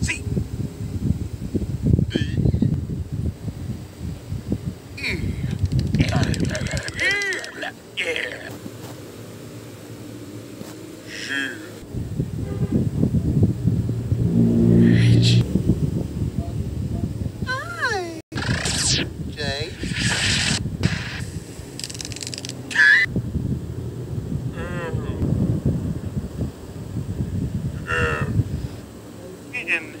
C. D. E. Yeah. She. んねん。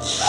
Shh.